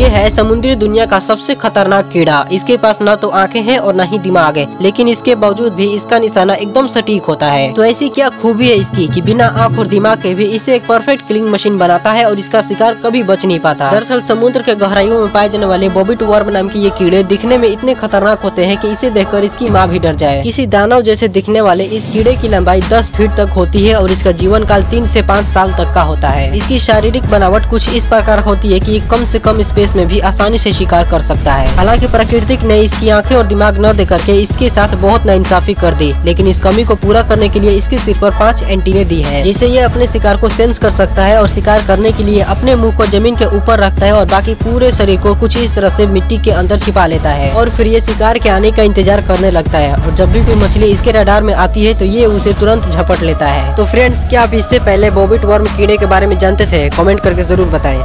ये है समुद्री दुनिया का सबसे खतरनाक कीड़ा। इसके पास न तो आँखें हैं और न ही दिमाग है, लेकिन इसके बावजूद भी इसका निशाना एकदम सटीक होता है। तो ऐसी क्या खूबी है इसकी कि बिना आँख और दिमाग के भी इसे एक परफेक्ट किलिंग मशीन बनाता है और इसका शिकार कभी बच नहीं पाता। दरअसल समुद्र के गहराइयों में पाए जाने वाले बॉबिट वर्म नाम के ये कीड़े दिखने में इतने खतरनाक होते हैं की इसे देखकर इसकी माँ भी डर जाए। किसी दानव जैसे दिखने वाले इस कीड़े की लंबाई दस फीट तक होती है और इसका जीवन काल तीन ऐसी पाँच साल तक का होता है। इसकी शारीरिक बनावट कुछ इस प्रकार होती है की कम ऐसी कम स्पेस में भी आसानी से शिकार कर सकता है। हालाँकि प्राकृतिक ने इसकी आँखें और दिमाग न दे करके इसके साथ बहुत नाइंसाफी कर दी, लेकिन इस कमी को पूरा करने के लिए इसके सिर पर पाँच एंटीने दी है जिसे ये अपने शिकार को सेंस कर सकता है और शिकार करने के लिए अपने मुँह को ज़मीन के ऊपर रखता है और बाकी पूरे शरीर को कुछ इस तरह से मिट्टी के अंदर छिपा लेता है और फिर ये शिकार के आने का इंतज़ार करने लगता है और जब भी कोई मछली इसके रडार में आती है तो ये उसे तुरंत झपट लेता है। तो फ्रेंड्स, क्या आप इससे पहले बॉबिट वर्म कीड़े के बारे में जानते थे? कमेंट करके ज़रूर बताएँ।